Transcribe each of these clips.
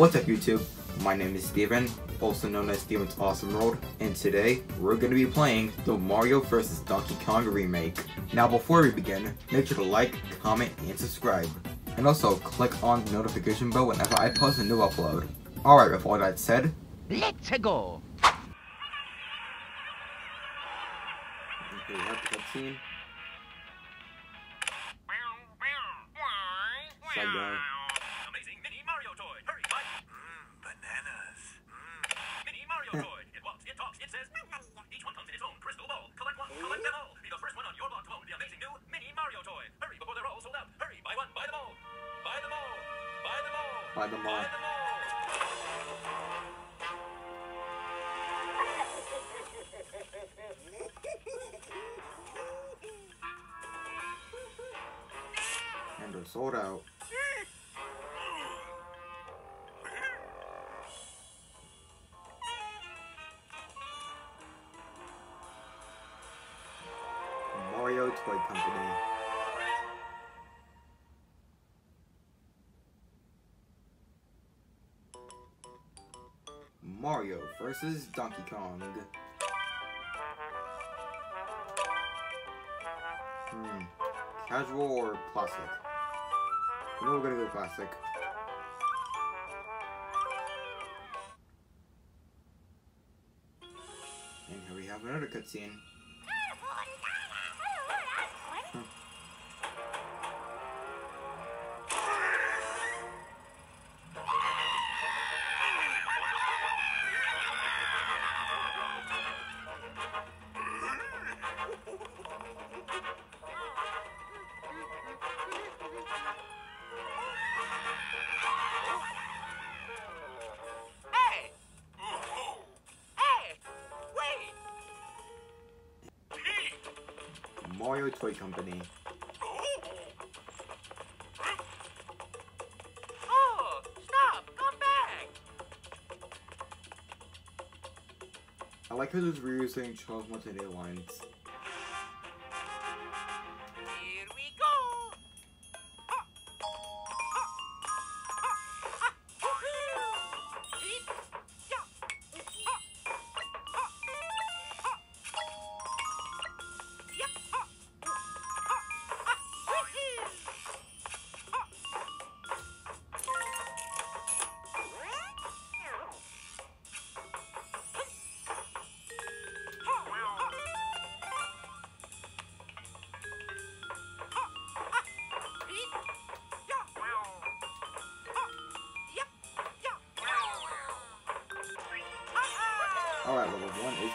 What's up YouTube? My name is Stevyn, also known as Stevyn's Awesome World, and today we're going to be playing the Mario vs. Donkey Kong remake. Now before we begin, make sure to like, comment, and subscribe. And also click on the notification bell whenever I post a new upload. Alright, with all that said, Let's go. okay, have the cutscene. Side. Buy them all. And they're sold out. Mario Toy Company. Mario versus Donkey Kong. Hmm. Casual or classic? You know we're gonna go classic. And here we have another cutscene. Mario Toy Company. Oh, stop! Come back! I like how there's reusing Charles Martinet lines.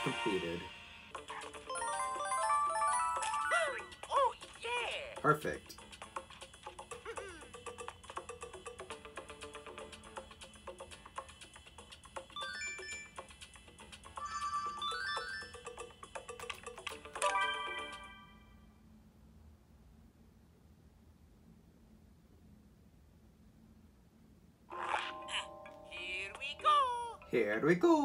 Completed. Oh, yeah! Perfect. Here we go. Here we go!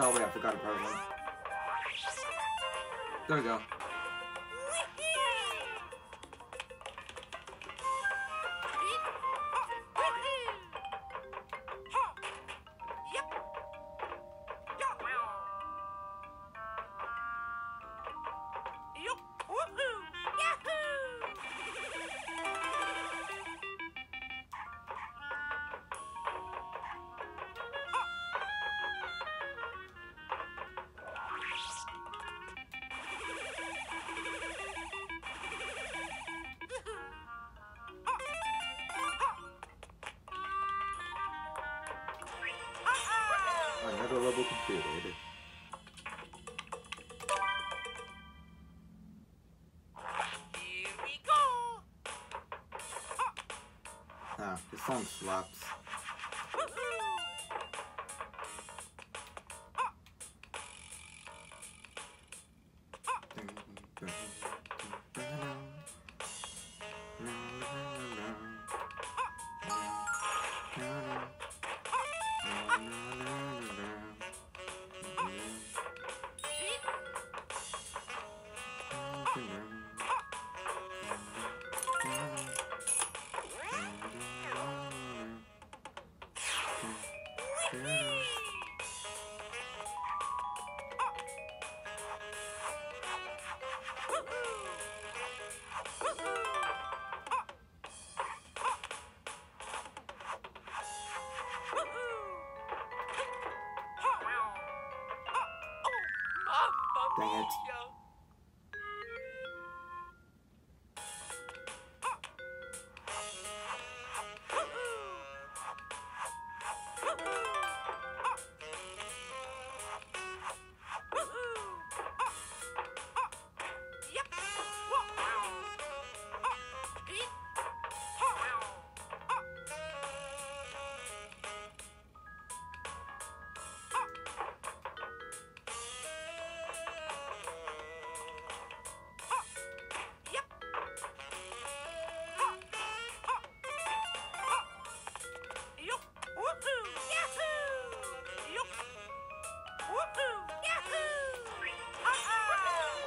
Oh wait, I forgot a part of one. There we go. completed. Here we go! Ah, this song slaps. Dang it.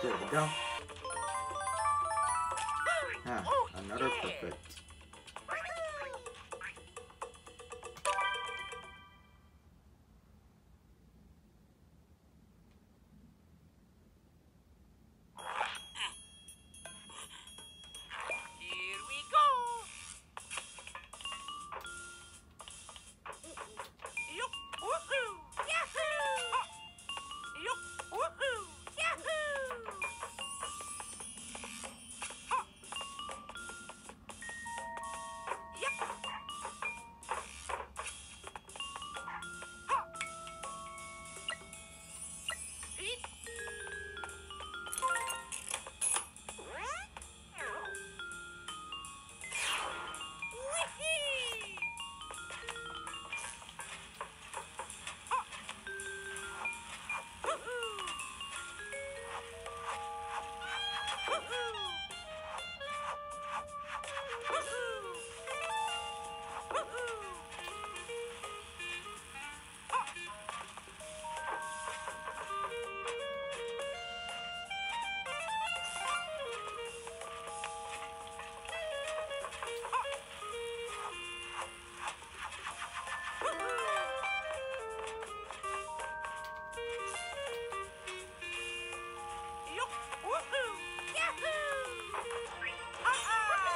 There we go. Ah, another perfect.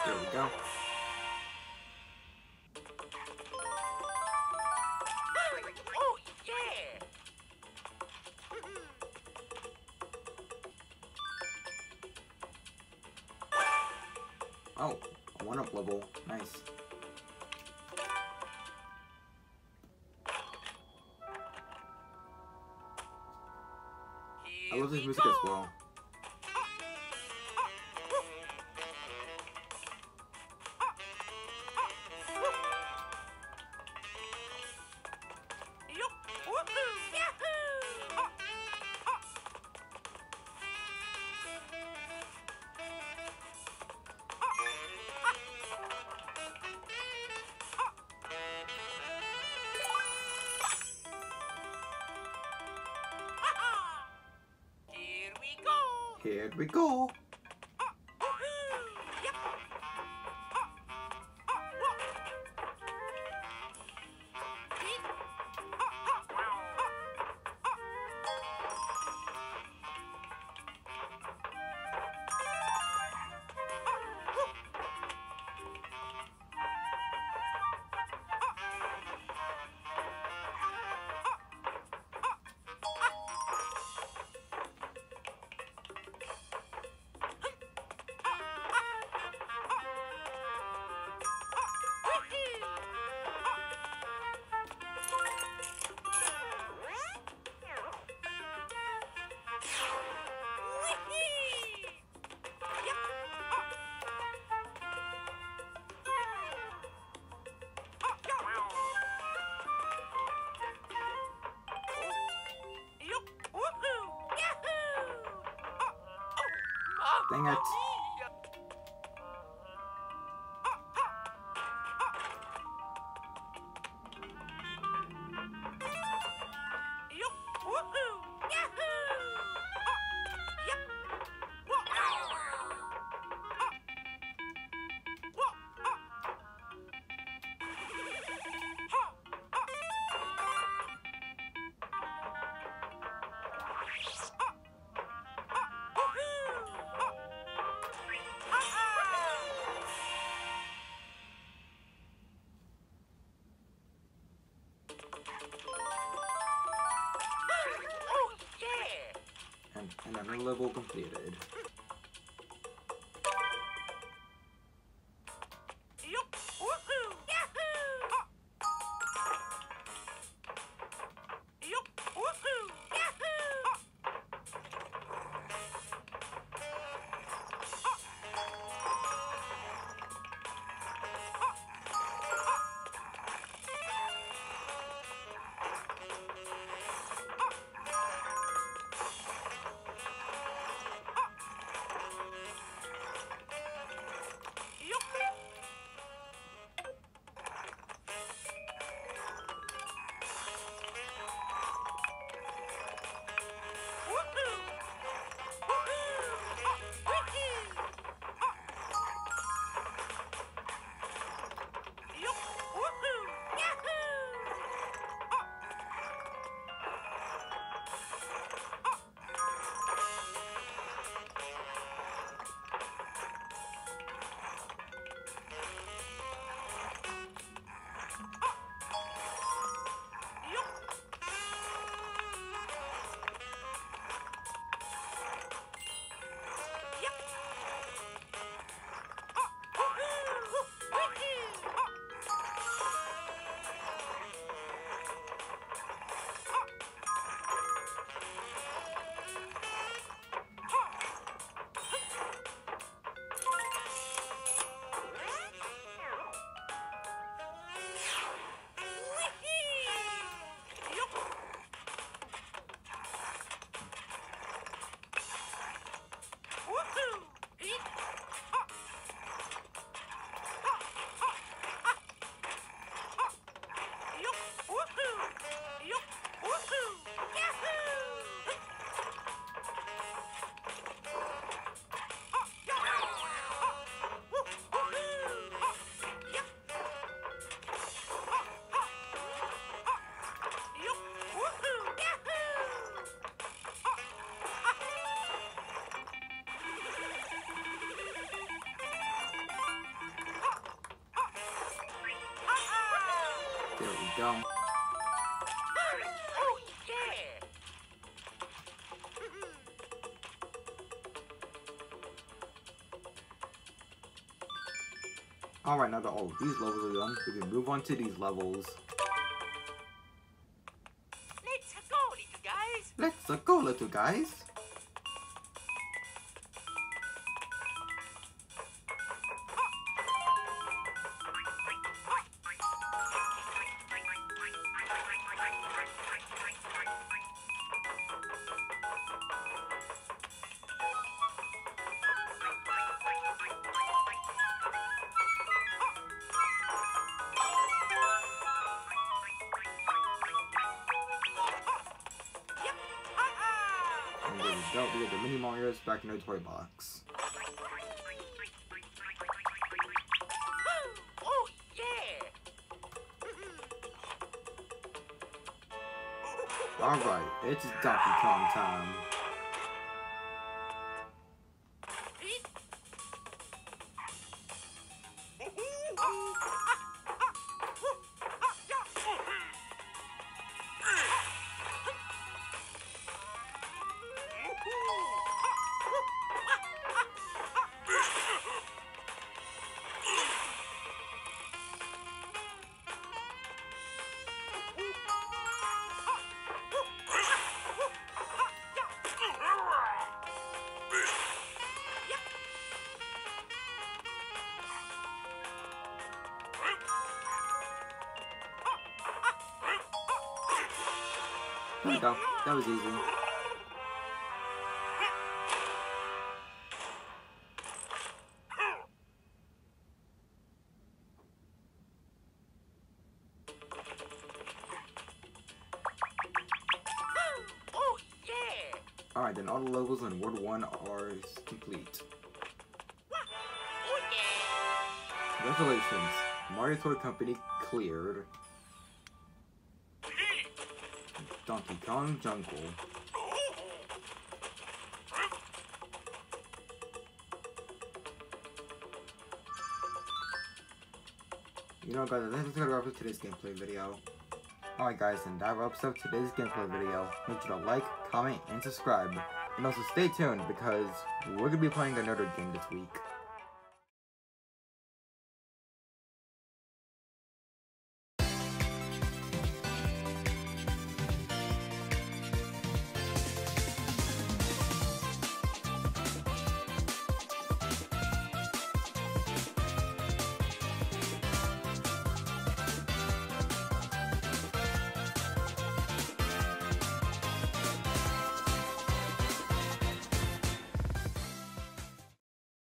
There we go. Oh! Oh, a one up level. Nice. I love this music as well. Here we go. Dang it. And, another level completed. Alright, now that all of these levels are done, we can move on to these levels. Let's go, little guys! Let's go, little guys. And we get the mini Mario's back in the toy box. Oh, yeah! Alright, it's Donkey Kong time. There we go. That was easy. Oh, Alright then, all the levels in World 1 are complete. Oh, Congratulations! Mario Toy Company cleared Donkey Kong Jungle. You know guys, that's gonna wrap up today's gameplay video. Alright guys, and that wraps up today's gameplay video. Make sure to like, comment, and subscribe. And also stay tuned because we're gonna be playing another game this week.